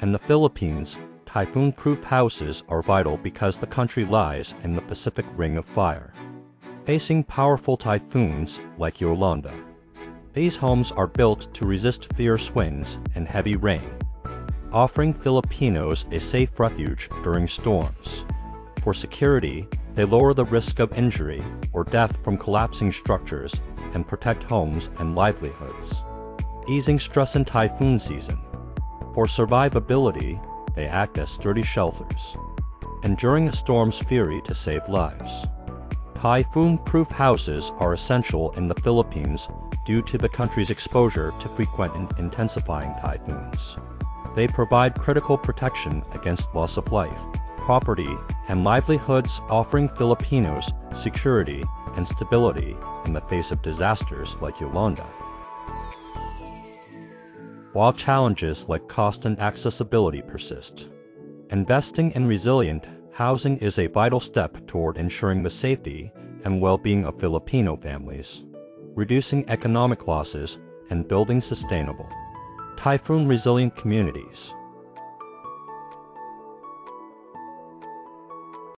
In the Philippines, typhoon proof houses are vital because the country lies in the Pacific Ring of Fire, facing powerful typhoons like Yolanda. These homes are built to resist fierce winds and heavy rain, offering Filipinos a safe refuge during storms. For security, they lower the risk of injury or death from collapsing structures and protect homes and livelihoods. Easing stress in typhoon season. For survivability, they act as sturdy shelters, enduring a storm's fury to save lives. Typhoon-proof houses are essential in the Philippines due to the country's exposure to frequent and intensifying typhoons. They provide critical protection against loss of life, property, and livelihoods offering Filipinos security and stability in the face of disasters like Yolanda. While challenges like cost and accessibility persist, investing in resilient housing is a vital step toward ensuring the safety and well-being of Filipino families, reducing economic losses, and building sustainable, typhoon-resilient communities.